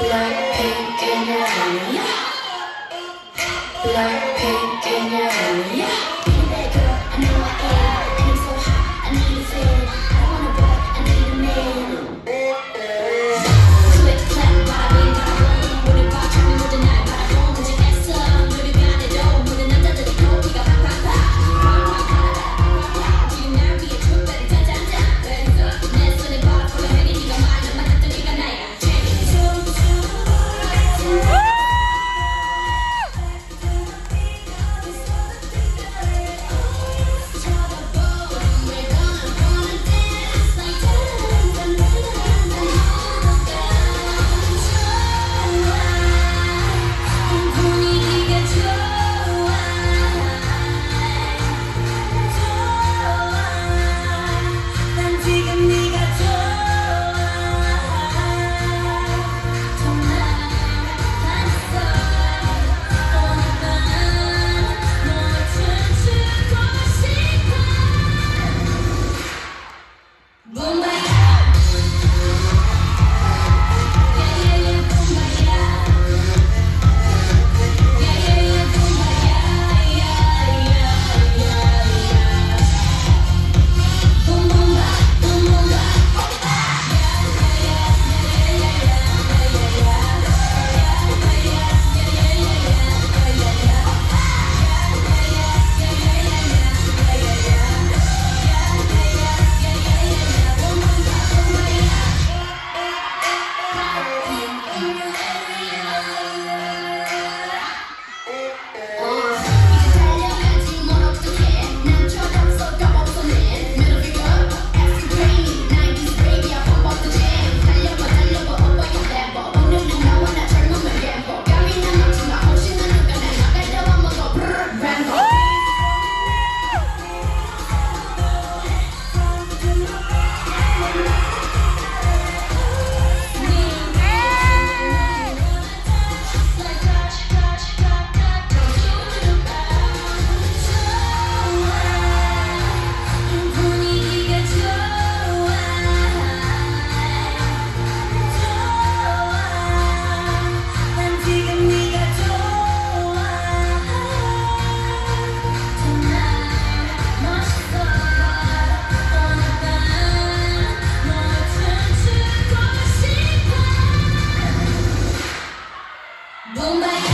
Black pink in your honey. Black pink in your Boom,